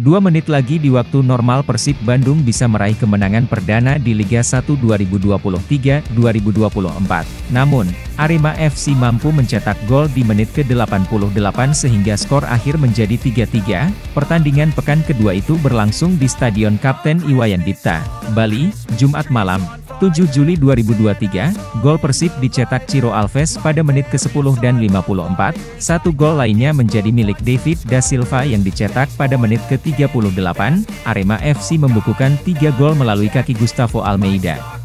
Dua menit lagi di waktu normal Persib Bandung bisa meraih kemenangan perdana di Liga 1 2023-2024. Namun, Arema FC mampu mencetak gol di menit ke-88 sehingga skor akhir menjadi 3-3. Pertandingan pekan kedua itu berlangsung di Stadion Kapten Iwayan Dipta, Bali, Jumat malam. 7 Juli 2023, gol Persib dicetak Ciro Alves pada menit ke-10 dan 54, satu gol lainnya menjadi milik David Da Silva yang dicetak pada menit ke-38, Arema FC membukukan 3 gol melalui kaki Gustavo Almeida.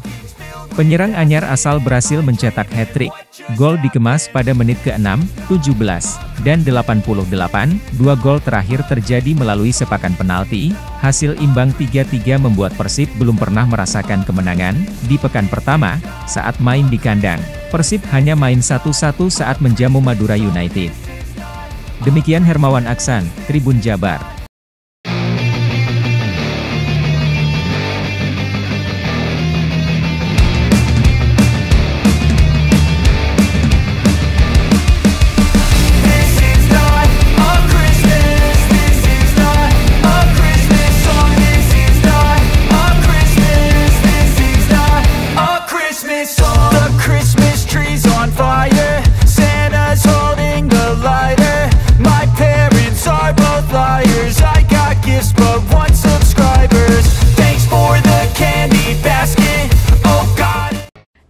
Penyerang anyar asal Brasil mencetak hat-trick. Gol dikemas pada menit ke-6, 17, dan 88. Dua gol terakhir terjadi melalui sepakan penalti. Hasil imbang 3-3 membuat Persib belum pernah merasakan kemenangan. Di pekan pertama, saat main di kandang, Persib hanya main 1-1 saat menjamu Madura United. Demikian Hermawan Aksan, Tribun Jabar.